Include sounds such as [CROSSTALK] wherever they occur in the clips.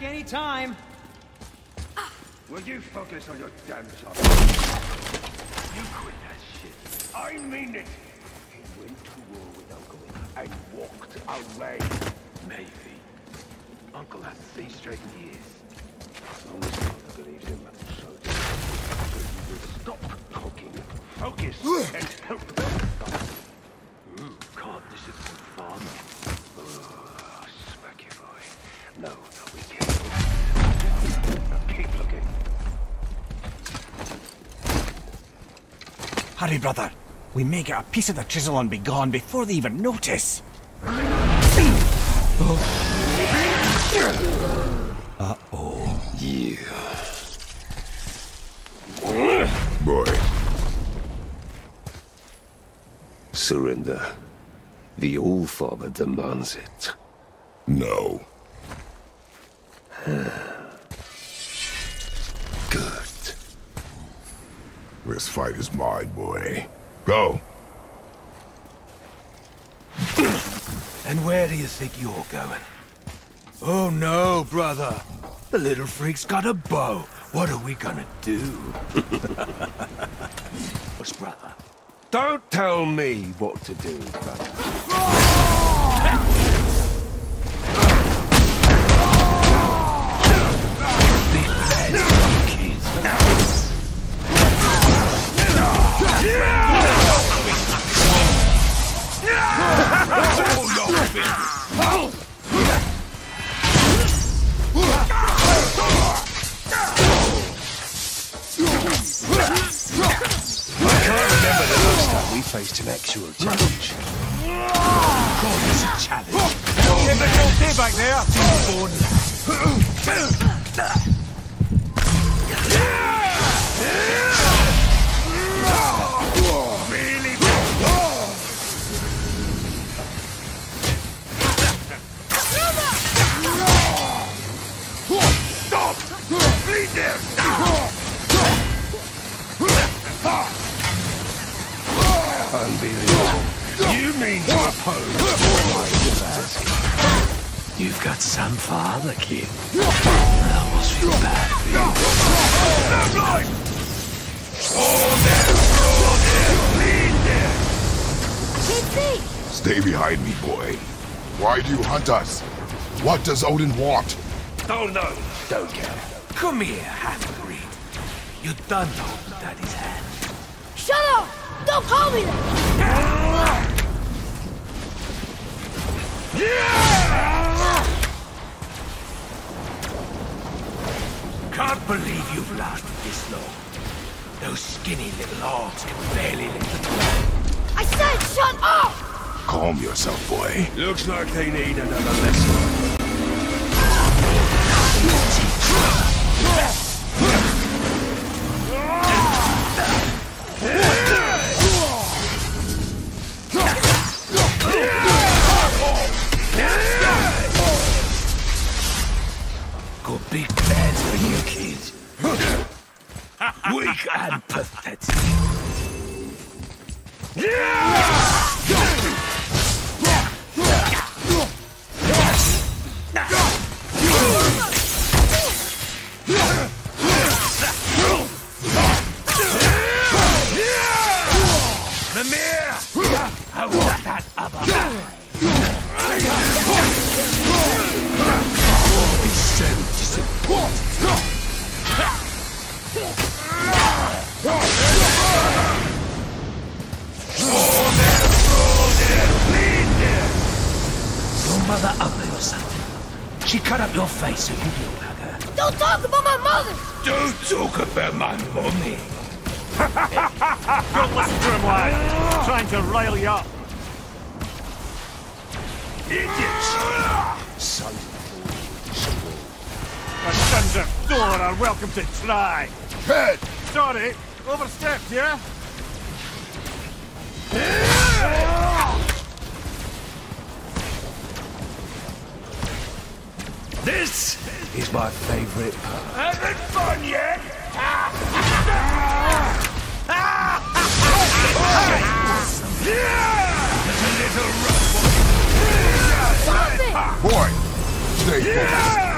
back any time. Will you focus on your damn job? You quit that shit. I mean it. He went to war with Uncle and walked away. Maybe. Uncle has three straight years. As long as father believes him, so do I. So you will stop talking, focus, and help. Ooh, can't disappoint father. Oh, smacky boy. No, Hurry, brother. We may get a piece of the chisel and be gone before they even notice. Uh-oh. You. Boy, Surrender. The All-Father demands it. no. Good. This fight is mine, boy. Go. And where do you think you're going? Oh no, brother. The little freak's got a bow. What are we gonna do? [LAUGHS] What's brother? Don't tell me what to do, brother. Faced an actual challenge. God, it's a challenge. Get the day back there, Team [LAUGHS] Unbelievable. You mean to oppose all I was asking? You've got some father, kid. I almost feel bad for you. Blind! Oh, there! Oh, there! Bleed there! Can't! Stay behind me, boy. Why do you hunt us? What does Odin want? Oh, Don't know. Don't care. Come here, half-breed. You done hold Daddy's hand. Eh? Shut up! Don't call me that! Yeah! Can't believe you've lasted this long. Those skinny little arms can barely lift the ground. I said shut up! Calm yourself, boy. Looks like they need another lesson. Got big plans for you pathetic. Mimir! Boy! Stay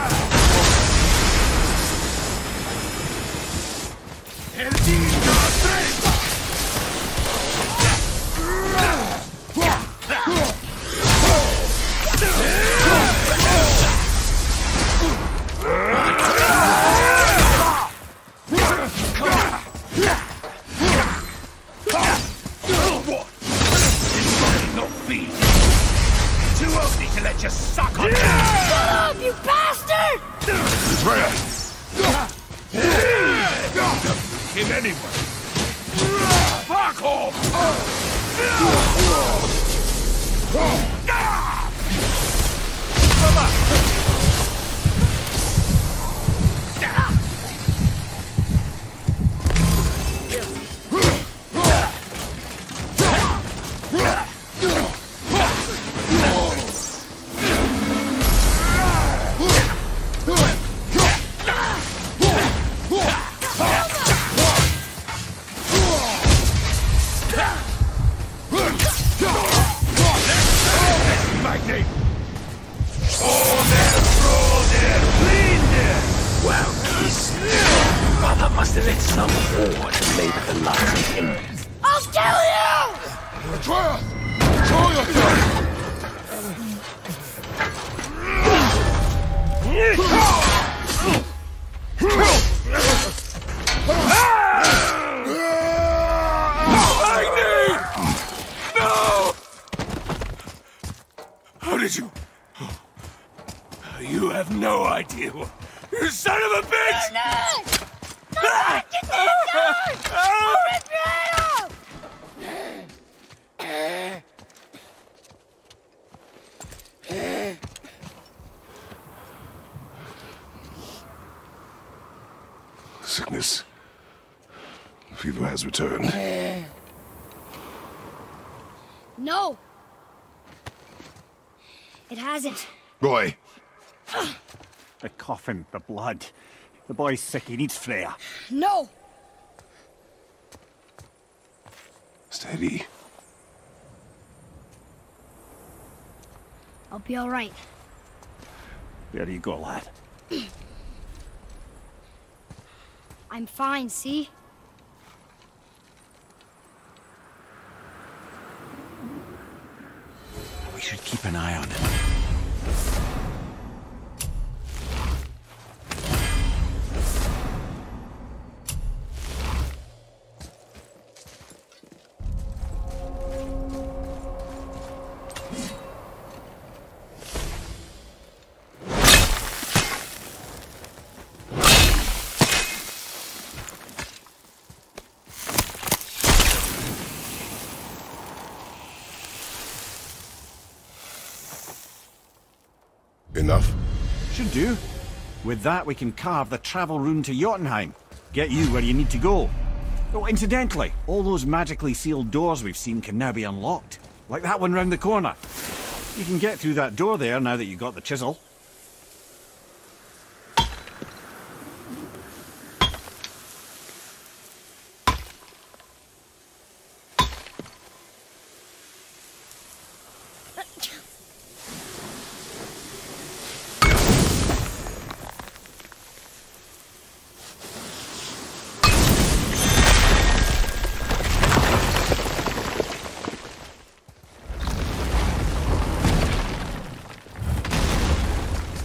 coffin, blood. The boy's sick, he needs Freya. No! steady. I'll be alright. There you go, lad. [CLEARS THROAT] I'm fine, see? We should keep an eye on him. Do. With that, we can carve the travel rune to Jotunheim. Get you where you need to go. Oh, incidentally, all those magically sealed doors we've seen can now be unlocked. Like that one round the corner. You can get through that door there now that you've got the chisel.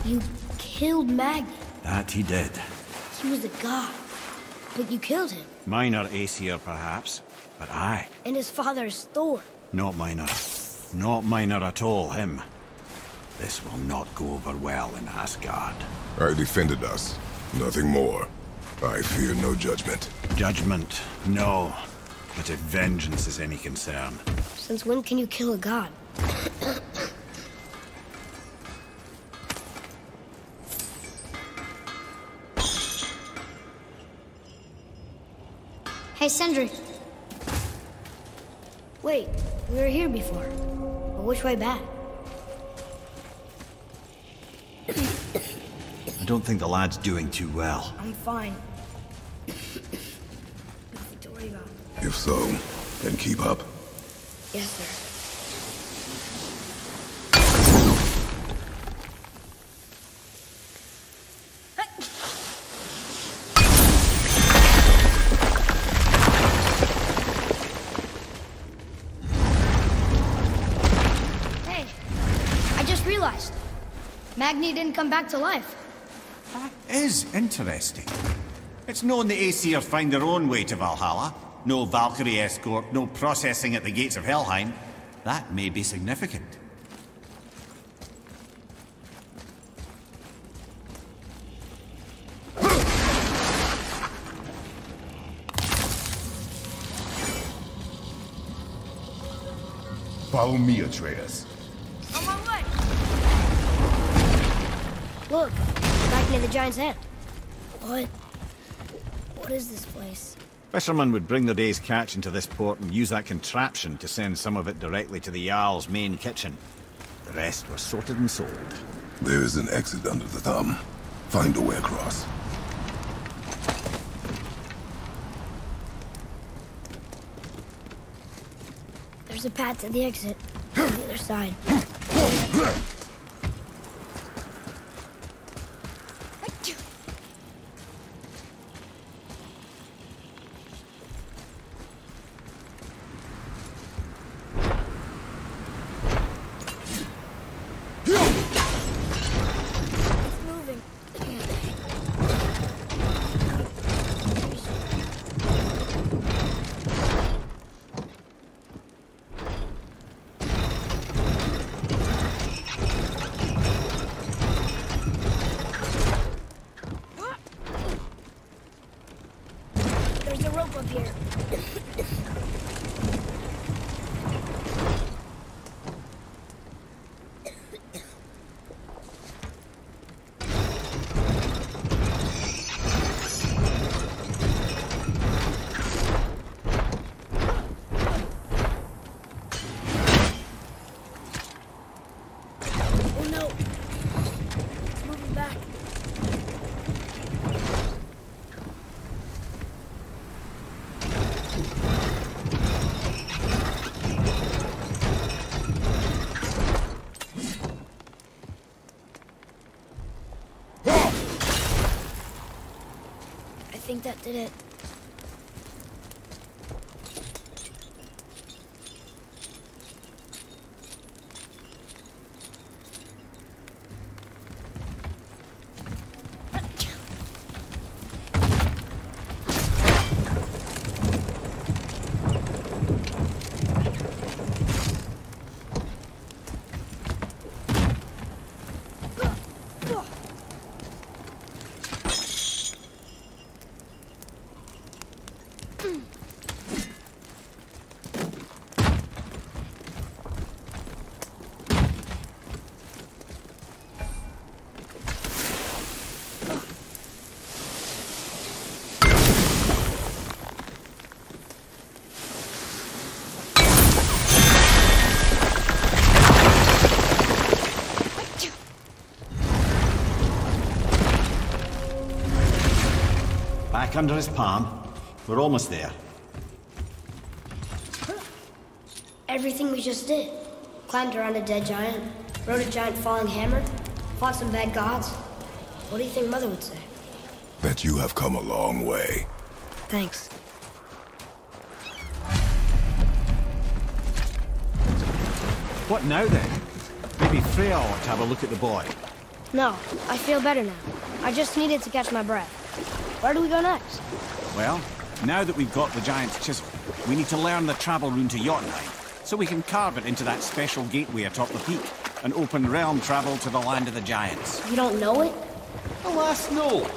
You killed Magni. That he did. He was a god. But you killed him. Minor Aesir, perhaps. But I, And his father's Thor. not minor. Not minor at all, him. This will not go over well in Asgard. I defended us. Nothing more. I fear no judgment. Judgment, no. But if vengeance is any concern, Since when can you kill a god? [CLEARS THROAT] hey, Sindri. Wait, we were here before. But which way back? I don't think the lad's doing too well. I'm fine. Nothing to worry about. If so, then keep up. Yes, sir. he didn't come back to life. That is interesting. It's known the Aesir find their own way to Valhalla. No Valkyrie escort, no processing at the gates of Helheim. That may be significant. Follow me, Atreus. Back near the giant's hand. What? What is this place? Fishermen would bring their day's catch into this port and use that contraption to send some of it directly to the Jarl's main kitchen. The rest was sorted and sold. There is an exit under the thumb. Find a way across. There's a path to the exit. On the other side. It's moving. There's a rope up here. Oh no! It's moving back. I think that did it. Under his palm. We're almost there. Everything we just did. Climbed around a dead giant, rode a giant falling hammer, fought some bad gods. What do you think Mother would say? Bet you have come a long way. Thanks. What now then? Maybe Freya ought to have a look at the boy. No, I feel better now. I just needed to catch my breath. Where do we go next? Well, now that we've got the giant's chisel, we need to learn the travel rune to Jotunheim, so we can carve it into that special gateway atop the peak, and open realm travel to the land of the giants. You don't know it? Alas, no.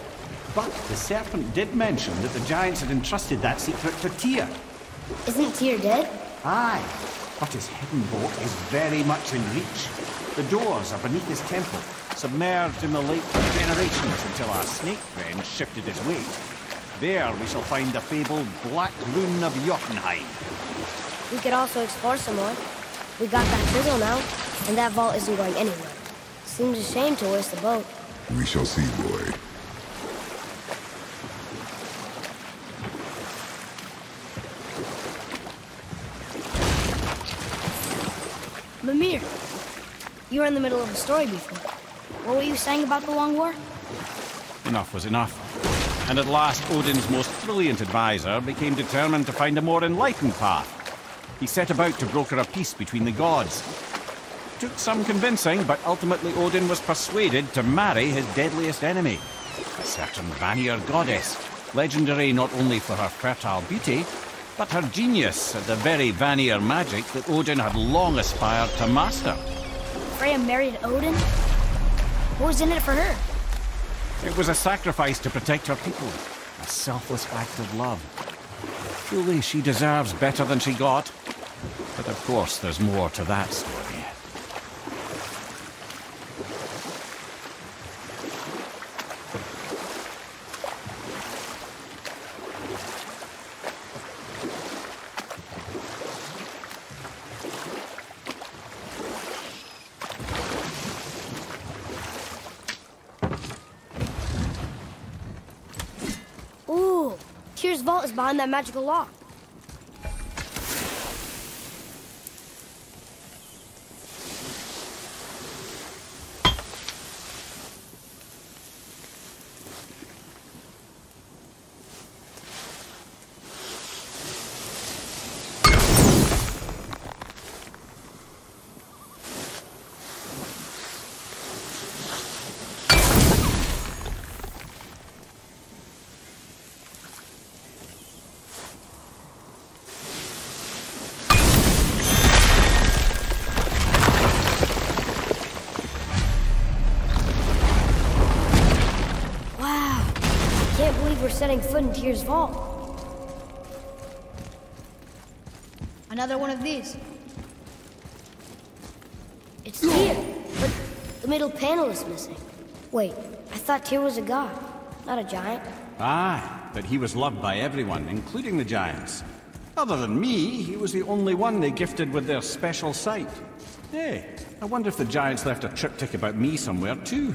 But the serpent did mention that the giants had entrusted that secret to Tyr. Isn't Tyr dead? Aye, but his hidden boat is very much in reach. The doors are beneath his temple, submerged in the lake for generations until our snake friend shifted his weight. There we shall find the fabled Black Rune of Jotunheim. We could also explore some more. We got that chisel now, and that vault isn't going anywhere. Seems a shame to waste the boat. We shall see, boy. Mimir, you were in the middle of a story before. What were you saying about the Long War? Enough was enough. And at last, Odin's most brilliant advisor became determined to find a more enlightened path. He set about to broker a peace between the gods. Took some convincing, but ultimately Odin was persuaded to marry his deadliest enemy, a certain Vanir goddess, legendary not only for her fertile beauty, but her genius at the very Vanir magic that Odin had long aspired to master. Freya married Odin? What was in it for her? It was a sacrifice to protect her people, a selfless act of love. Truly, she deserves better than she got. But of course, there's more to that story. Ooh, Tyr's vault is behind that magical lock. Wow, can't believe we're setting foot in Tyr's vault. Another one of these. It's Tyr, but the middle panel is missing. Wait, I thought Tyr was a god, not a giant. Aye, but he was loved by everyone, including the giants. Other than me, he was the only one they gifted with their special sight. Hey, I wonder if the giants left a triptych about me somewhere too.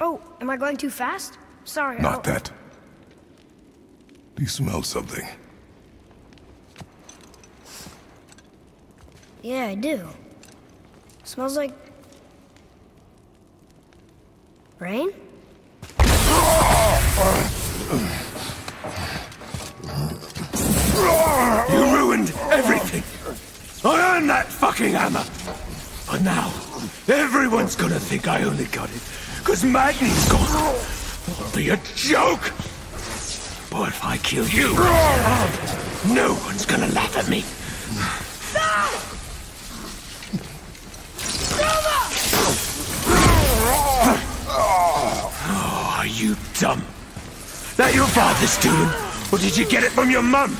Oh, am I going too fast? Sorry. Not I'll- that. Do you smell something? Yeah, I do. Smells like... Rain? You ruined everything. I earned that fucking hammer. But now, everyone's gonna think I only got it because Magni's gone. It'll be a joke. But if I kill you, no one's gonna laugh at me. Oh, are you dumb? That your father's doing? Or did you get it from your mum?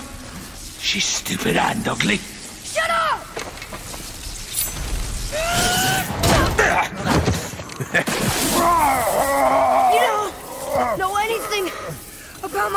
She's stupid and ugly. Shut up! you don't know anything about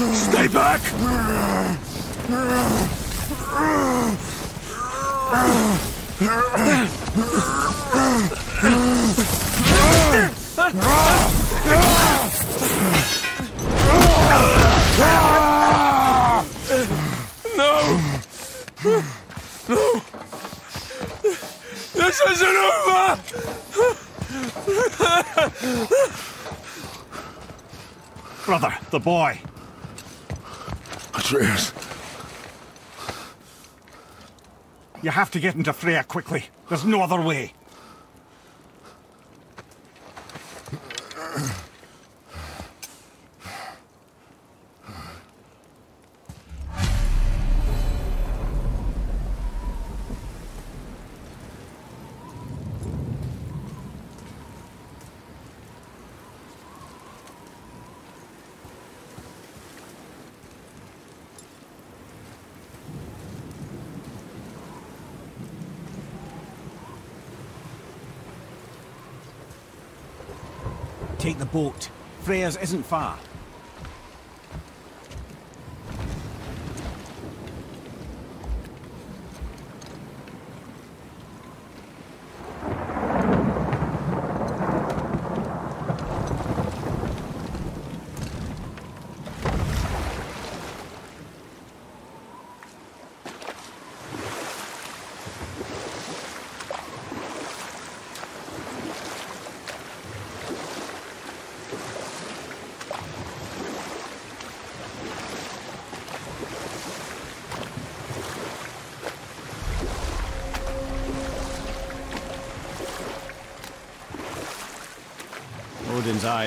Stay back! No! No! This isn't over! Brother, the boy. Atreus. You have to get into Freya quickly. There's no other way. Isn't far.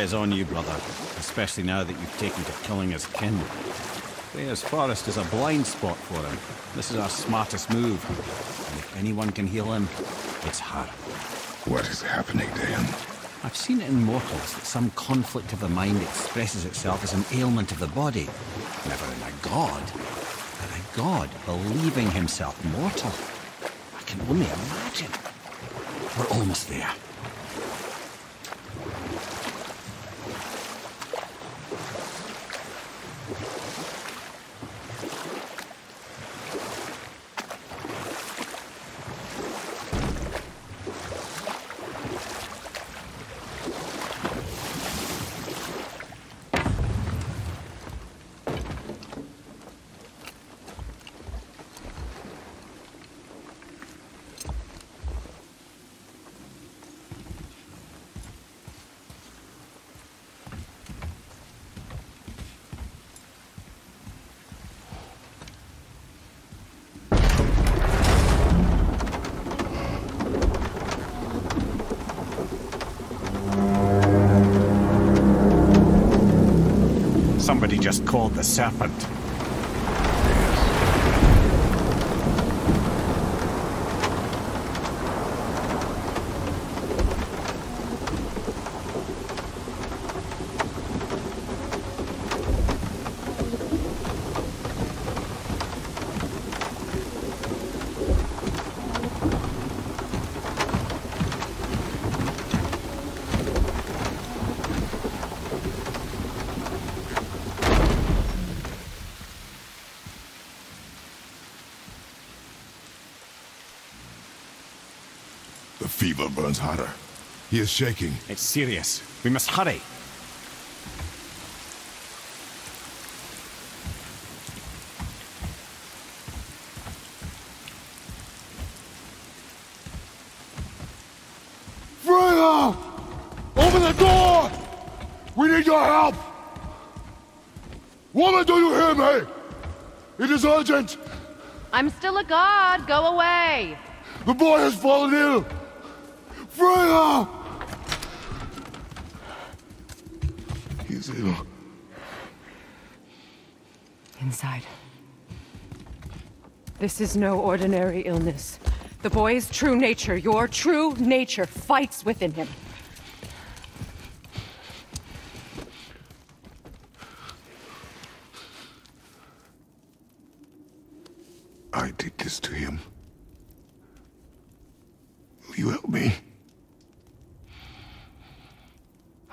Odin's on you, brother. Especially now that you've taken to killing his kin. Freya's forest is a blind spot for him. This is our smartest move. And if anyone can heal him, it's her. What is happening to him? I've seen it in mortals that some conflict of the mind expresses itself as an ailment of the body. Never in a god, but a god believing himself mortal. I can only imagine. We're almost there. Just called the serpent. The fever burns hotter. He is shaking. It's serious. We must hurry. Freya! Open the door! We need your help! Woman, do you hear me? It is urgent! I'm still a god. Go away. The boy has fallen ill! Freya! He's ill. Inside. This is no ordinary illness. The boy's true nature, your true nature, fights within him. I did this to him. Will you help me?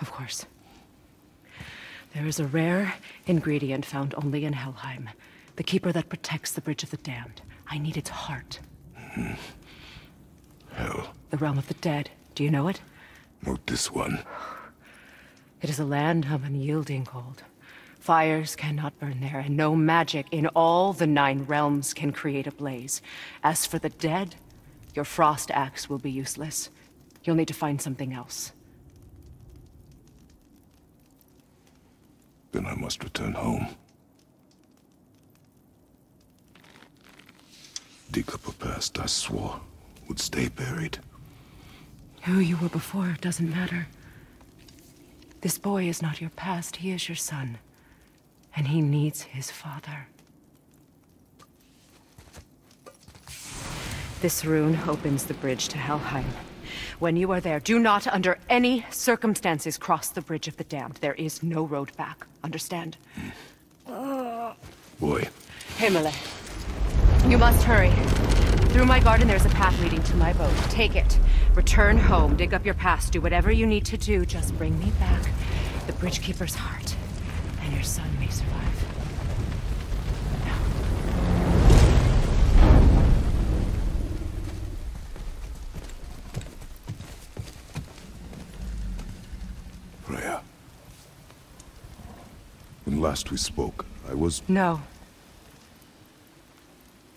Of course. There is a rare ingredient found only in Helheim. The keeper that protects the Bridge of the Damned. I need its heart. Mm-hmm. Hell, The realm of the dead. Do you know it? not this one. It is a land of unyielding cold. Fires cannot burn there, and no magic in all the nine realms can create a blaze. As for the dead, your frost axe will be useless. You'll need to find something else. Then I must return home. Dig up a past I swore would stay buried. Who you were before doesn't matter. This boy is not your past, he is your son. And he needs his father. This rune opens the bridge to Helheim. When you are there, do not under any circumstances cross the bridge of the damned. There is no road back. Understand? Boy, Himmele. You must hurry. Through my garden, there's a path leading to my boat. Take it. Return home, dig up your past, do whatever you need to do. Just bring me back the Bridgekeeper's heart, and your son may survive. Freya. When last we spoke, I was... No.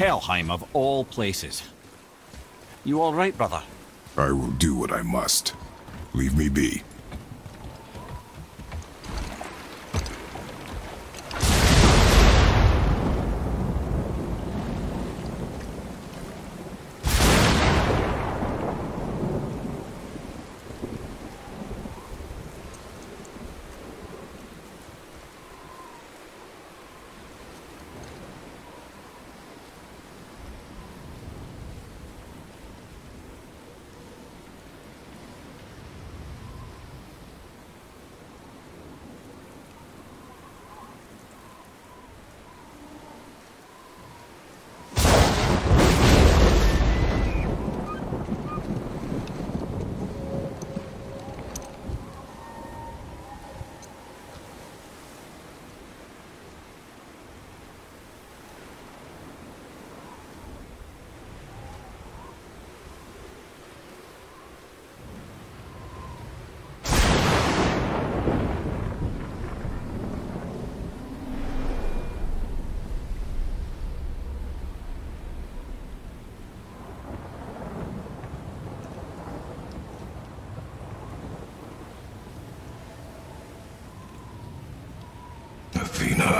Helheim of all places. You all right, brother? I will do what I must. Leave me be. Athena.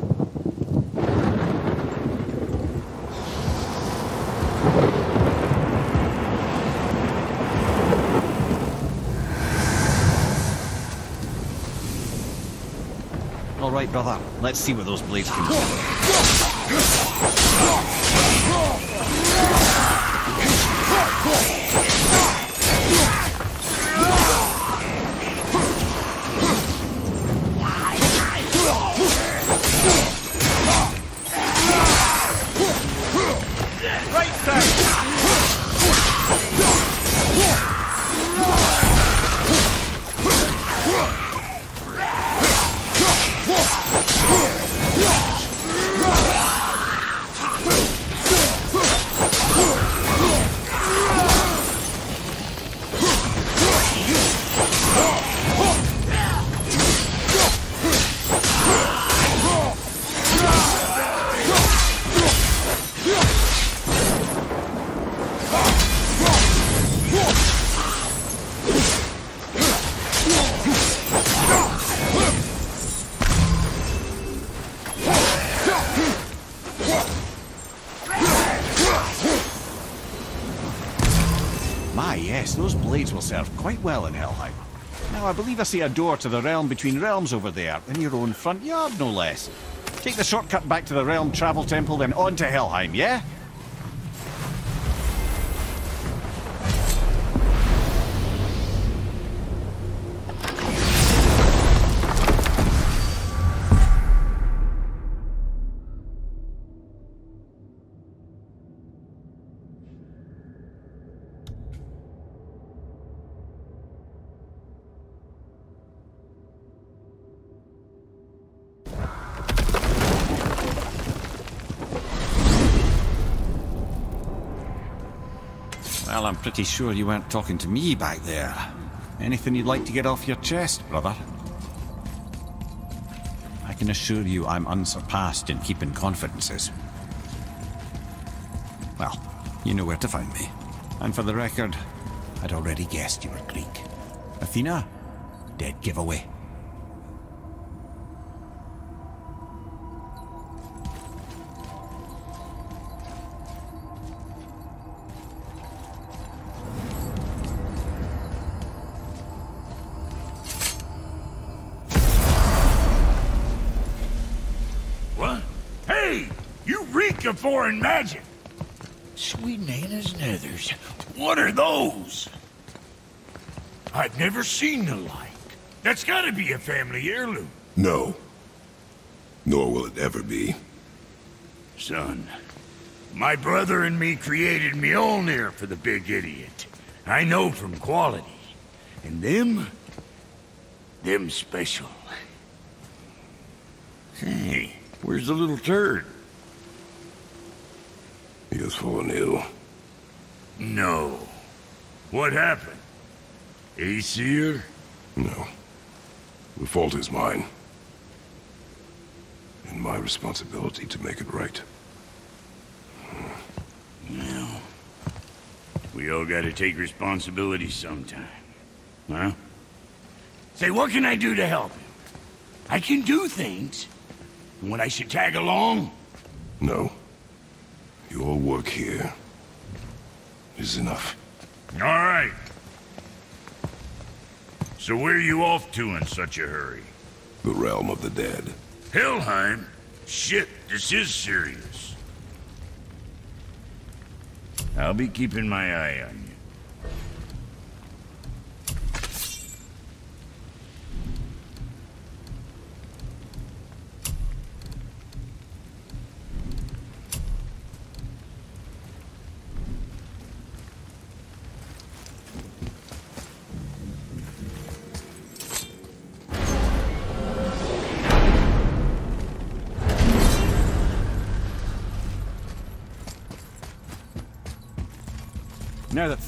Brother. Let's see what those blades can do. Those blades will serve quite well in Helheim. Now, I believe I see a door to the realm between realms over there, in your own front yard, no less. Take the shortcut back to the realm travel temple, then on to Helheim, yeah? Pretty sure you weren't talking to me back there. Anything you'd like to get off your chest, brother? I can assure you I'm unsurpassed in keeping confidences. Well, you know where to find me. And for the record, I'd already guessed you were Greek. Athena? Dead giveaway. Reek foreign magic! Sweet Nana's nethers. What are those? I've never seen the like. That's gotta be a family heirloom. No. Nor will it ever be. Son, my brother and me created Mjolnir for the big idiot. I know from quality. And them? Them special. Hey, where's the little turd? He has fallen ill. No. What happened? Aesir? No. The fault is mine. And my responsibility to make it right. Well, we all gotta take responsibility sometime. Huh? Say, what can I do to help you? I can do things. When I should tag along? No. Work here is enough. All right. So where are you off to in such a hurry? The realm of the dead. Helheim? Shit, this is serious. I'll be keeping my eye on you.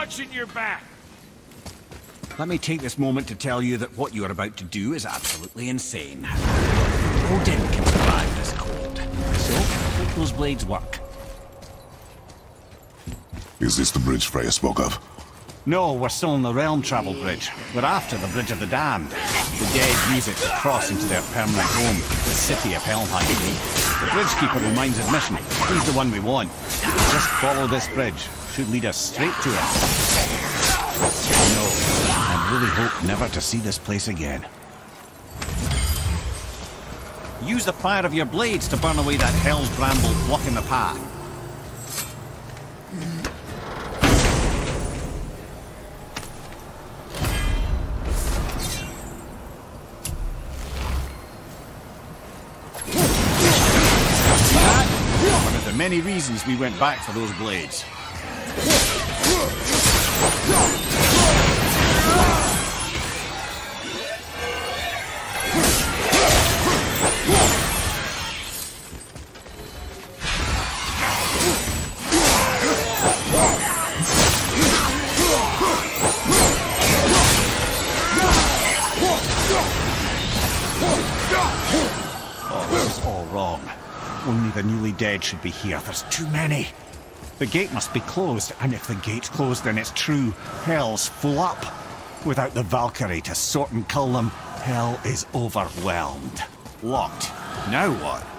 I'll watching your back. Let me take this moment to tell you that what you are about to do is absolutely insane. Odin can survive this cold. So, make those blades work. Is this the bridge Freya spoke of? No, we're still on the Realm Travel Bridge. We're after the Bridge of the Damned. The dead use it to cross into their permanent home, the city of Helheim. The Bridgekeeper reminds admission. He's the one we want. Just follow this bridge. Lead us straight to it. No, I really hope never to see this place again. Use the fire of your blades to burn away that hell's bramble blocking the path. One of the many reasons we went back for those blades. Dead should be here. There's too many. The gate must be closed, and if the gate's closed, then it's true. Hell's full up. Without the Valkyrie to sort and kill them, hell is overwhelmed. Locked. Now what?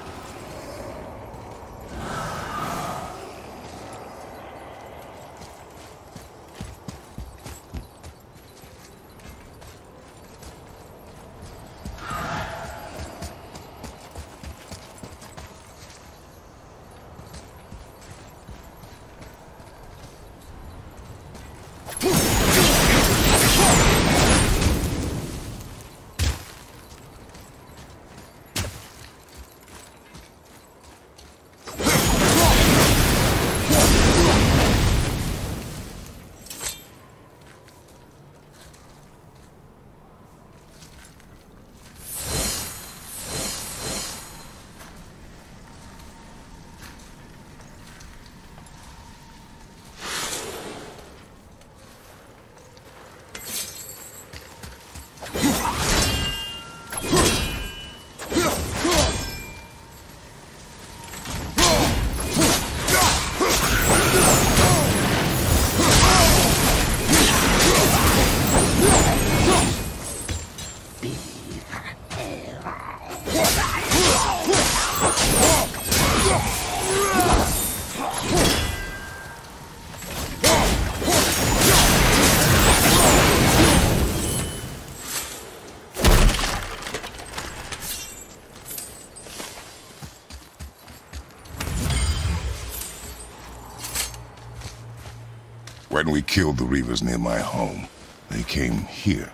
Killed the Reavers near my home, they came here.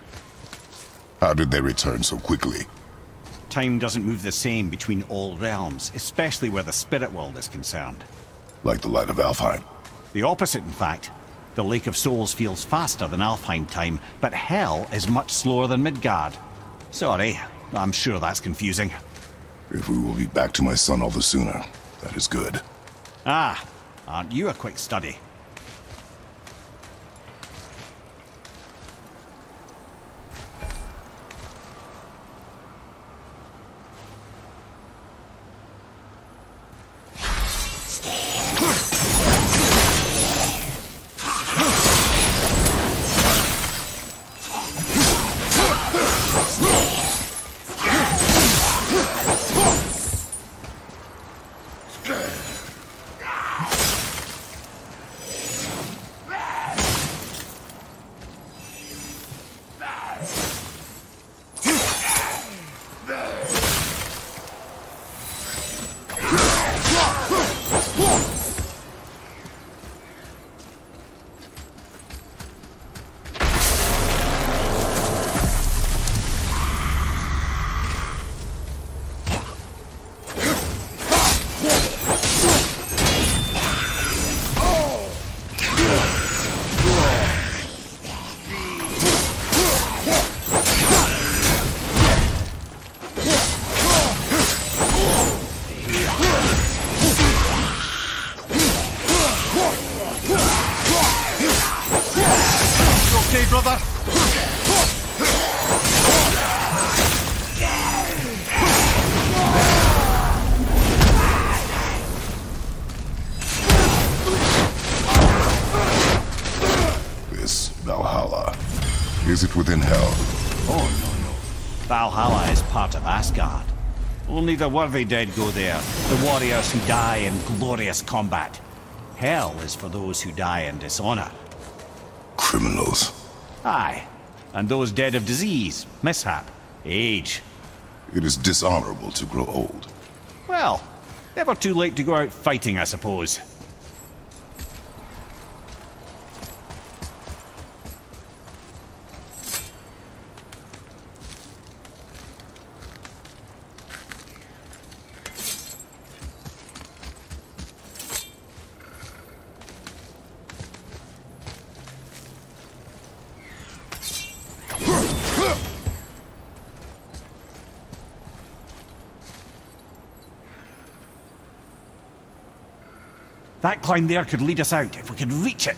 How did they return so quickly? Time doesn't move the same between all realms, especially where the spirit world is concerned. Like the light of Alfheim. The opposite, in fact. The Lake of Souls feels faster than Alfheim time, but Hell is much slower than Midgard. Sorry, I'm sure that's confusing. If we will be back to my son all the sooner, that is good. Ah, aren't you a quick study? The worthy dead go there, the warriors who die in glorious combat. Hell is for those who die in dishonor. Criminals. Aye, and those dead of disease, mishap, age. It is dishonorable to grow old. Well, never too late to go out fighting, I suppose. Climb there could lead us out if we could reach it.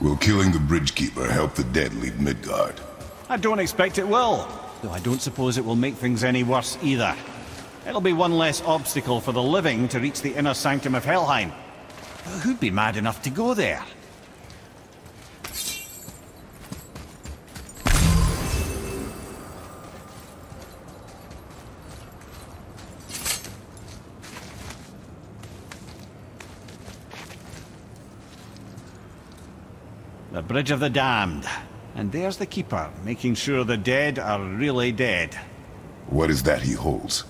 Will killing the Bridgekeeper help the dead leave Midgard? I don't expect it will, though I don't suppose it will make things any worse either. It'll be one less obstacle for the living to reach the inner sanctum of Helheim. Who'd be mad enough to go there? Bridge of the Damned. And there's the Keeper, making sure the dead are really dead. What is that he holds?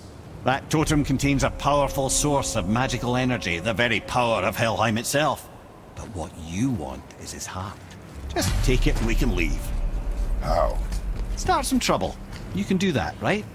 That totem contains a powerful source of magical energy, the very power of Helheim itself. But what you want is his heart. Just take it and we can leave. How? Start some trouble. You can do that, right?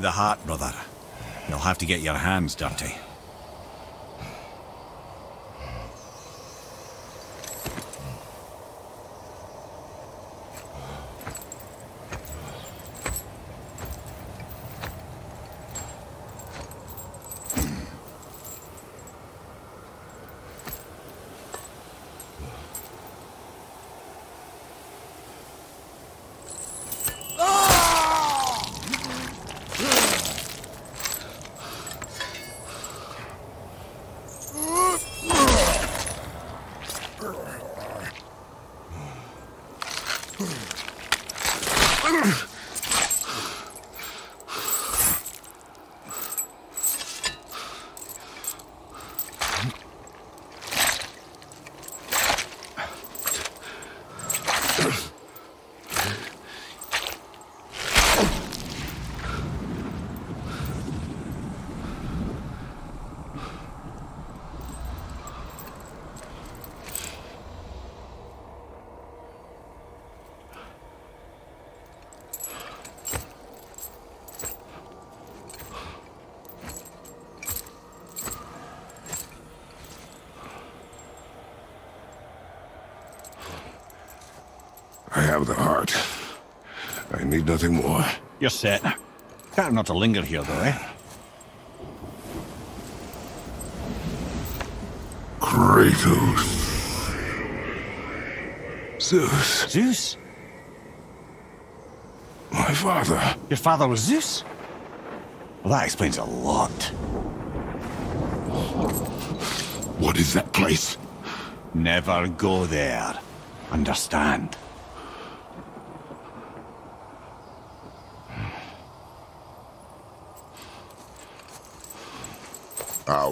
The heart, brother. You'll have to get your hands dirty. Have the heart. I need nothing more. You're set. Better not to linger here, though, eh? Kratos. Zeus. Zeus? My father. Your father was Zeus? Well, that explains a lot. What is that place? Never go there. Understand?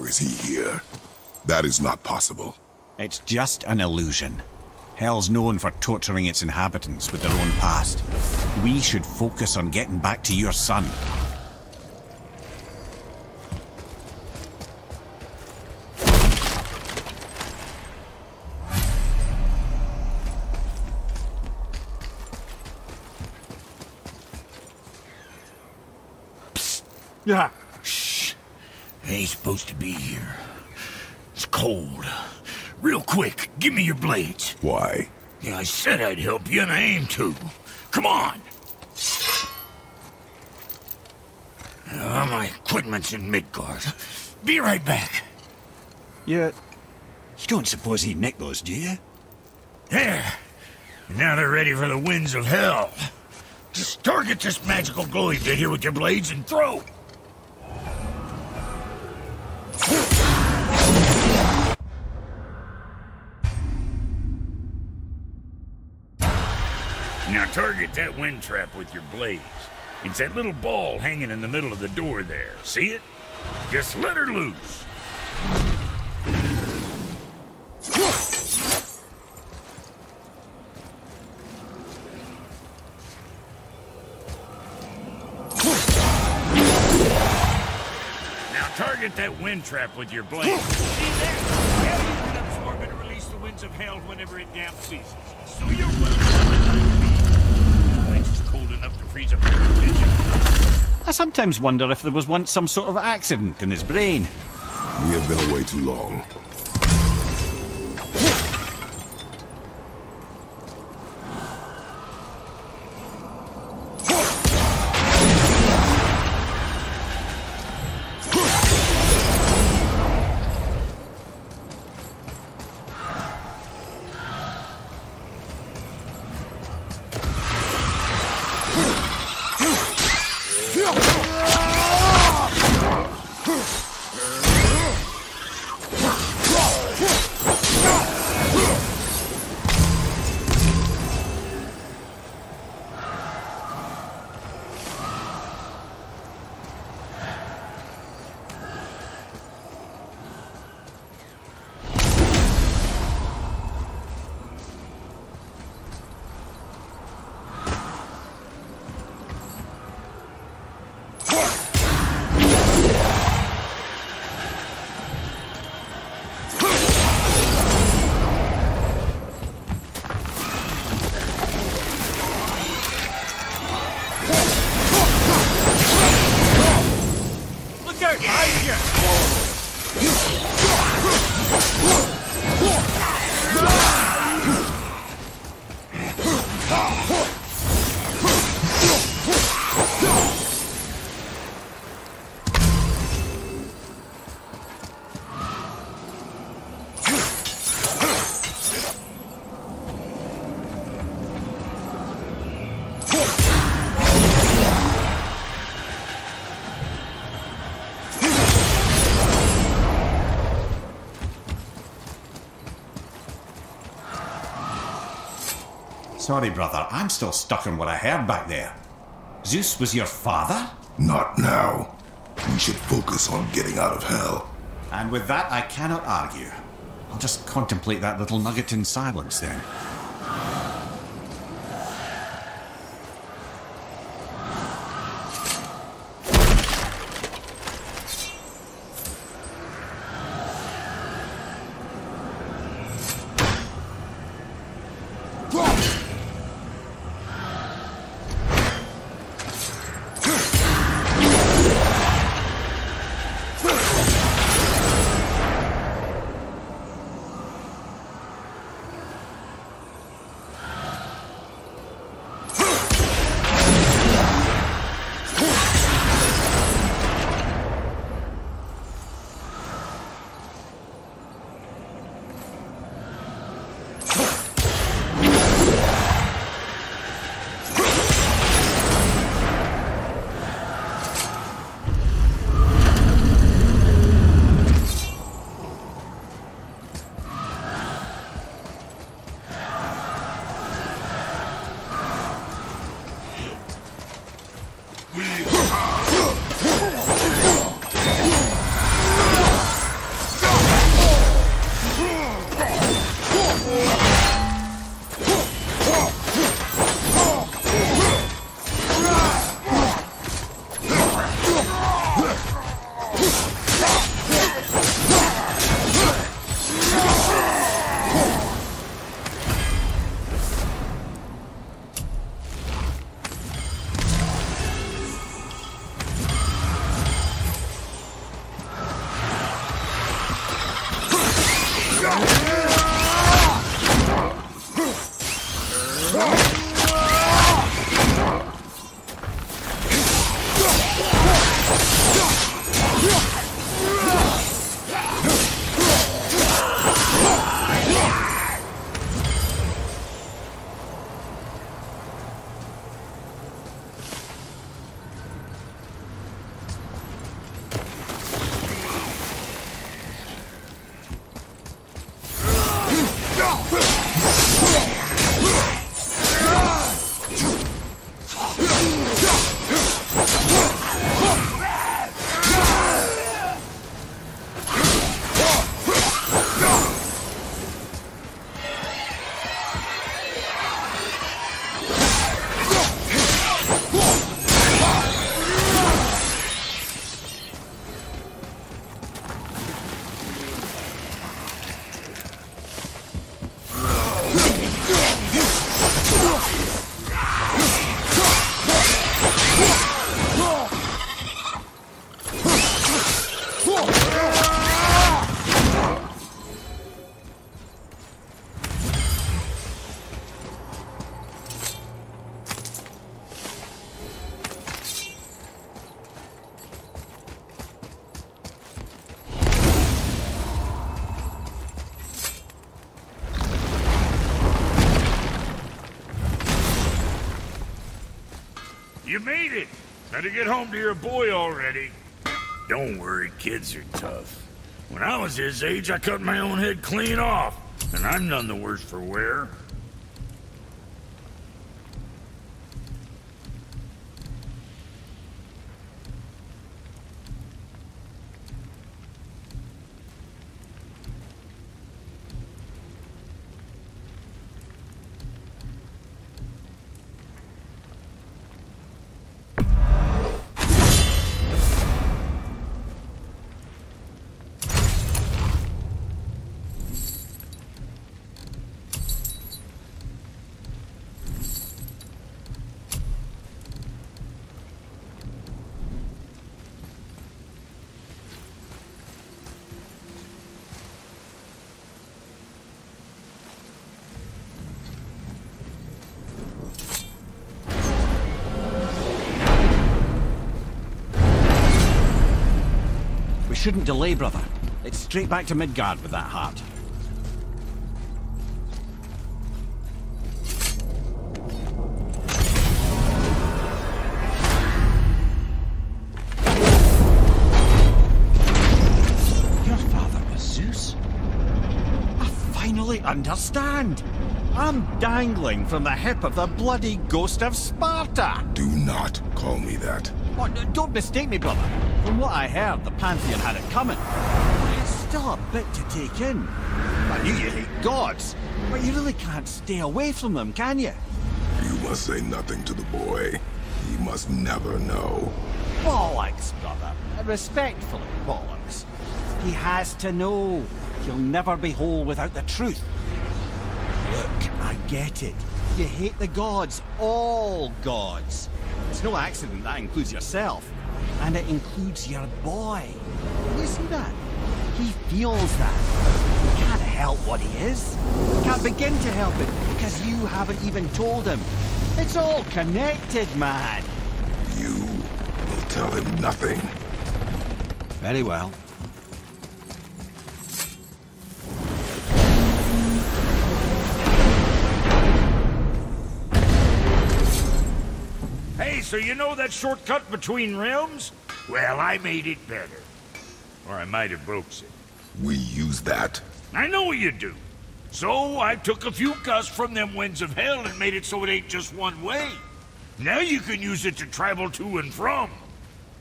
Is he here? That is not possible. It's just an illusion. Hell's known for torturing its inhabitants with their own past. We should focus on getting back to your son. Yeah. Shh. Ain't supposed to be here. It's cold. Real quick, give me your blades. Why? Yeah, I said I'd help you, and I aim to. Come on. Uh, my equipment's in Midgard. Be right back. You... You don't suppose he those, do you? There. Now they're ready for the winds of hell. Just target this magical glowy bit here with your blades and throw. Target that wind trap with your blades. It's that little ball hanging in the middle of the door there. See it? Just let her loose. Now target that wind trap with your blade. See there? Yeah, you can absorb and release the winds of hell whenever it damn ceases. So you're welcome. It's just cold enough to freeze a pair of pigeons. I sometimes wonder if there was once some sort of accident in his brain. We have been away too long. Sorry, brother, I'm still stuck on what I heard back there. Zeus was your father? Not now. We should focus on getting out of hell. And with that, I cannot argue. I'll just contemplate that little nugget in silence then. You made it! Better get home to your boy already. Don't worry, kids are tough. When I was his age, I cut my own head clean off. And I'm none the worse for wear. Shouldn't delay, brother. It's straight back to Midgard with that heart. Your father was Zeus? I finally understand. I'm dangling from the hip of the bloody ghost of Sparta! Do not call me that. Oh, don't mistake me, brother. From what I heard, the Pantheon had it coming. But it's still a bit to take in. I knew you hate gods, but you really can't stay away from them, can you? You must say nothing to the boy. He must never know. Bollocks, brother. Respectfully, bollocks. He has to know. He'll never be whole without the truth. Look, I get it. You hate the gods, all gods. It's no accident that includes yourself. And it includes your boy. You see that? He feels that. He can't help what he is. Can't begin to help it because you haven't even told him. It's all connected, man. You will tell him nothing. Very well. So you know that shortcut between realms? Well, I made it better. Or I might have broke it. We use that. I know you do. So I took a few cuss from them winds of hell and made it so it ain't just one way. Now you can use it to travel to and from.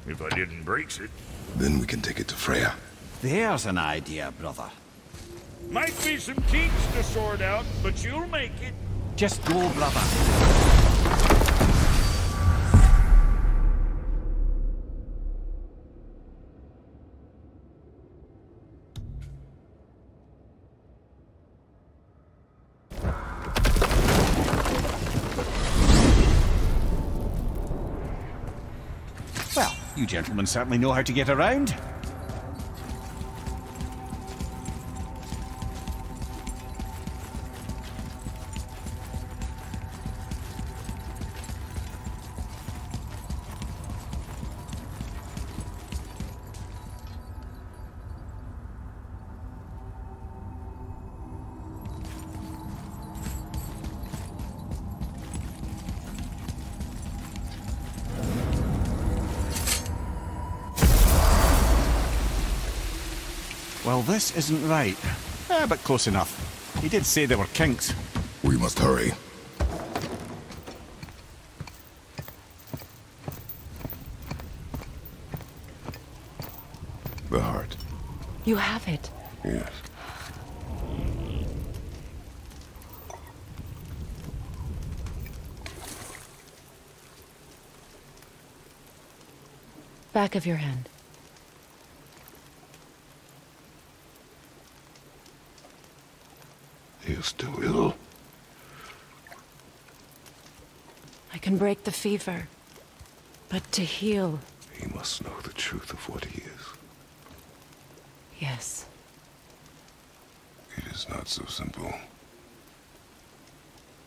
If I didn't breaks it. Then we can take it to Freya. There's an idea, brother. Might be some kinks to sort out, but you'll make it. Just go, brother. Gentlemen certainly know how to get around. This isn't right. Eh, but close enough. He did say there were kinks. We must hurry. The heart. You have it. Yes. Back of your hand. Still ill. I can break the fever. But to heal, He must know the truth of what he is. yes. It is not so simple.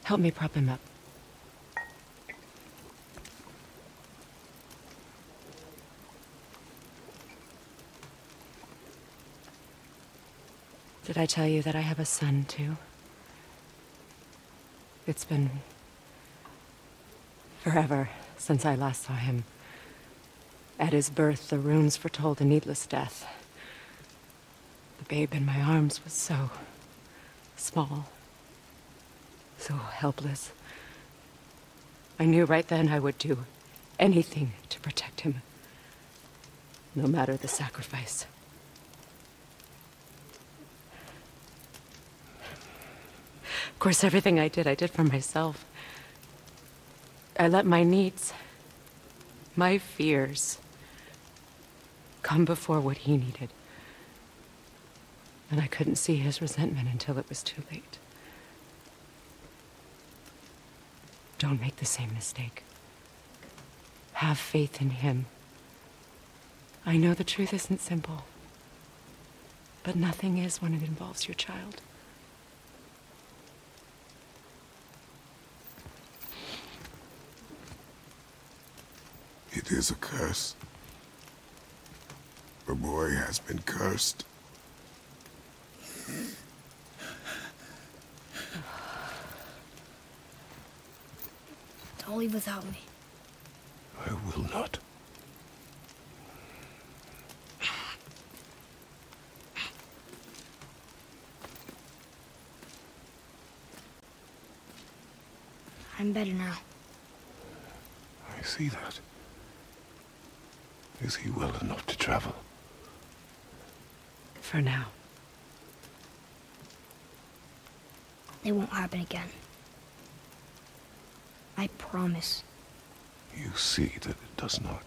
Help me prop him up. Did I tell you that I have a son, too? It's been forever since I last saw him. At his birth, the runes foretold a needless death. The babe in my arms was so small, so helpless. I knew right then I would do anything to protect him, no matter the sacrifice. Course, everything I did, I did for myself. I let my needs, my fears, come before what he needed. And I couldn't see his resentment until it was too late. Don't make the same mistake. Have faith in him. I know the truth isn't simple, but nothing is when it involves your child. It is a curse. The boy has been cursed. Don't leave without me. I will not. I'm better now. I see that. Is he well enough to travel? For now. It won't happen again. I promise. You see that it does not.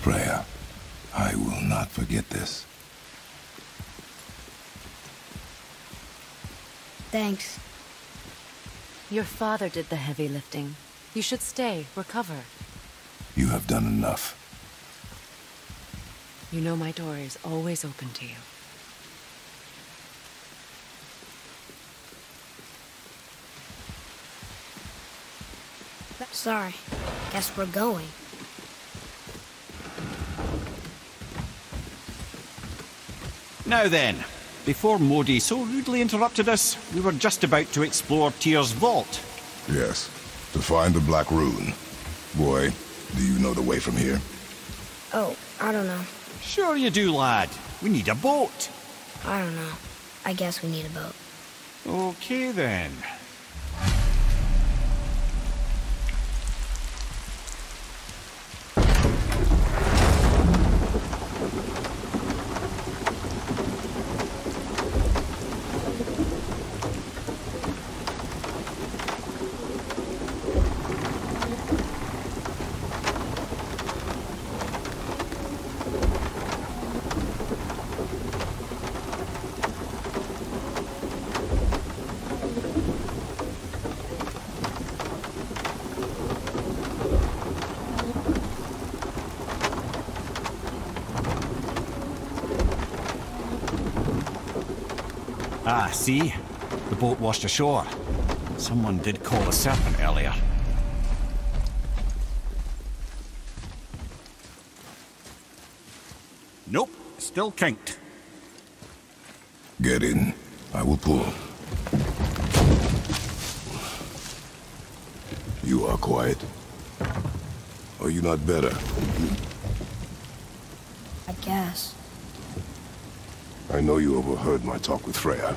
Freya, I will not forget this. Thanks. Your father did the heavy lifting. You should stay, recover. You have done enough. You know my door is always open to you. Sorry. Guess we're going. Now then, before Modi so rudely interrupted us, we were just about to explore Tyr's vault. Yes, to find the Black Rune. Boy, do you know the way from here? Oh, I don't know. Sure you do, lad. We need a boat. I don't know. I guess we need a boat. Okay then. Ah, see? The boat washed ashore. Someone did call the serpent earlier. Nope, still kinked. Get in. I will pull. You are quiet. Are you not better? I guess. I know you overheard my talk with Freya.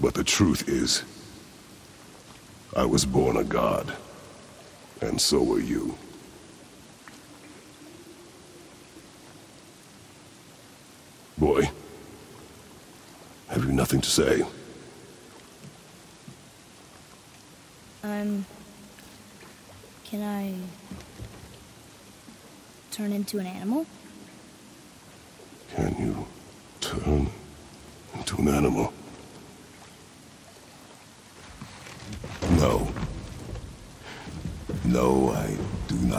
But the truth is, I was born a god. And so were you. Boy, have you nothing to say? Um. Can I. turn into an animal? Can you turn into an animal? No. No, I do not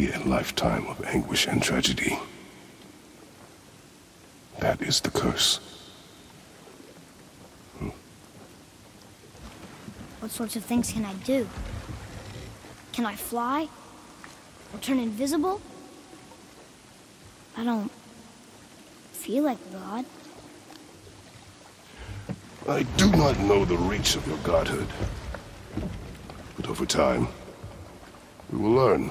be a lifetime of anguish and tragedy. That is the curse. Hmm. What sorts of things can I do? Can I fly? Or turn invisible? I don't feel like God. I do not know the reach of your godhood. But over time, we will learn.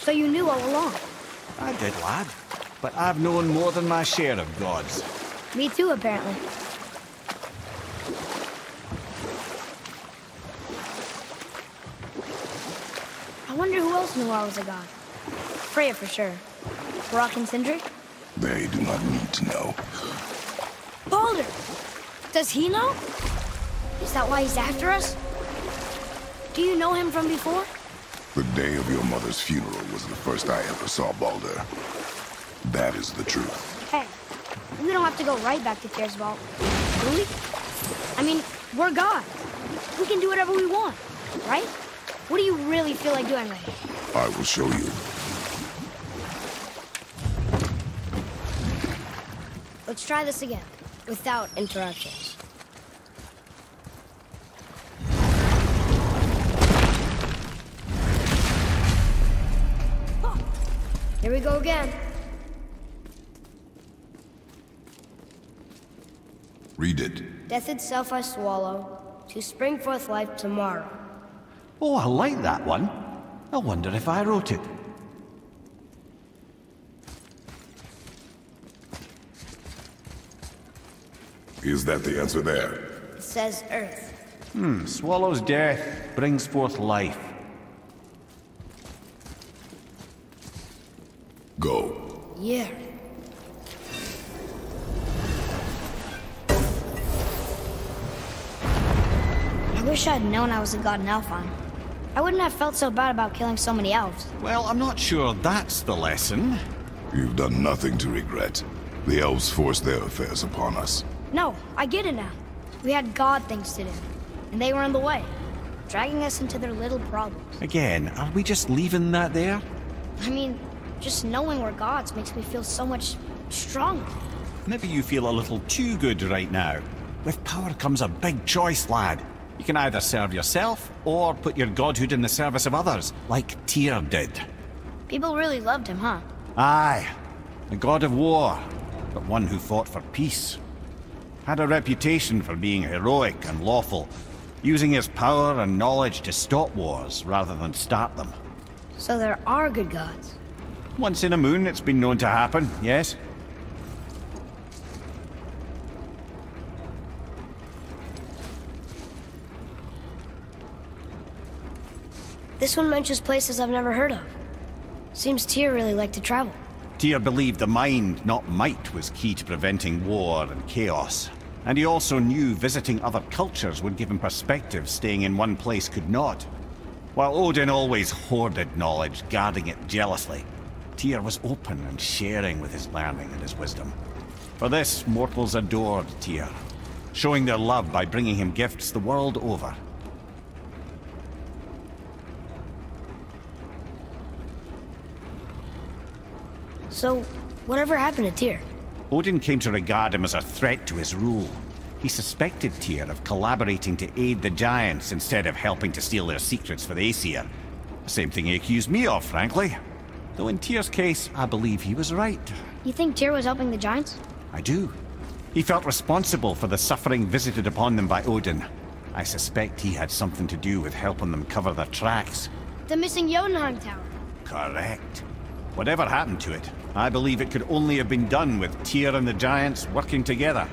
So you knew all along? I did, lad. But I've known more than my share of gods. Me too, apparently. I wonder who else knew I was a god. Freya for sure. Brok and Sindri? They do not need to know. Baldur! Does he know? Is that why he's after us? Do you know him from before? The day of your mother's funeral was the first I ever saw Baldur. That is the truth. Hey, we don't have to go right back to Tyr's vault, do we? I mean, we're God. We can do whatever we want, right? What do you really feel like doing later? I will show you. Let's try this again, without interruptions. Here we go again. Read it. Death itself I swallow, to spring forth life tomorrow. Oh, I like that one. I wonder if I wrote it. Is that the answer there? It says Earth. Hmm, swallows death, brings forth life. Go. Yeah. I wish I'd known I was a god in Alfheim. I wouldn't have felt so bad about killing so many elves. Well, I'm not sure that's the lesson. You've done nothing to regret. The elves forced their affairs upon us. No, I get it now. We had god things to do, and they were in the way, dragging us into their little problems. Again, are we just leaving that there? I mean, just knowing we're gods makes me feel so much stronger. Maybe you feel a little too good right now. With power comes a big choice, lad. You can either serve yourself, or put your godhood in the service of others, like Tyr did. People really loved him, huh? Aye, a god of war, but one who fought for peace. Had a reputation for being heroic and lawful, using his power and knowledge to stop wars rather than start them. So there are good gods. Once in a moon, it's been known to happen, yes? This one mentions places I've never heard of. Seems Tyr really liked to travel. Tyr believed the mind, not might, was key to preventing war and chaos. And he also knew visiting other cultures would give him perspective staying in one place could not. While Odin always hoarded knowledge, guarding it jealously, Tyr was open and sharing with his learning and his wisdom. For this, mortals adored Tyr, showing their love by bringing him gifts the world over. So, whatever happened to Tyr? Odin came to regard him as a threat to his rule. He suspected Tyr of collaborating to aid the Giants instead of helping to steal their secrets for the Aesir. Same thing he accused me of, frankly. Though in Tyr's case, I believe he was right. You think Tyr was helping the Giants? I do. He felt responsible for the suffering visited upon them by Odin. I suspect he had something to do with helping them cover their tracks. The missing Jotunheim Tower. Correct. Whatever happened to it, I believe it could only have been done with Tyr and the Giants working together.